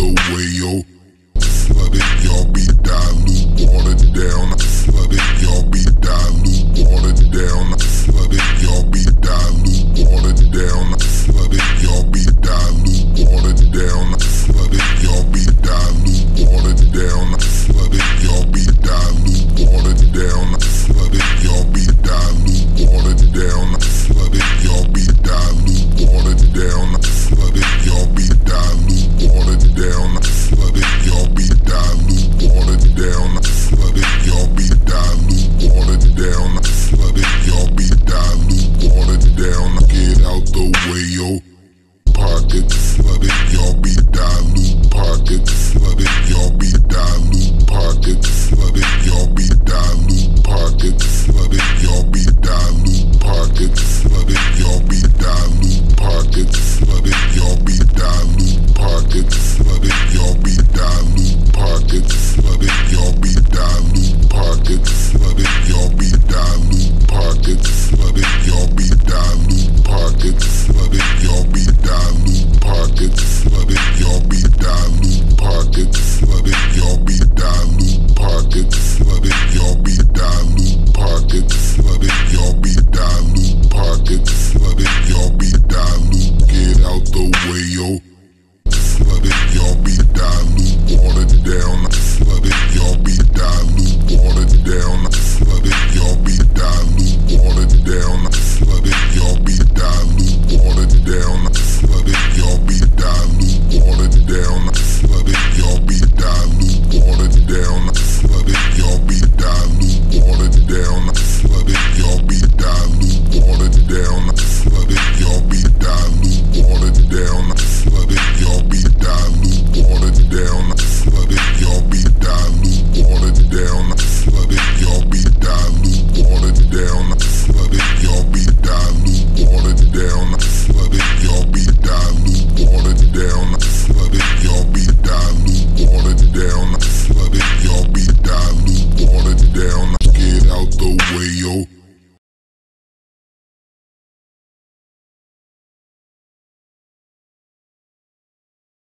the way, yo. it, flood it.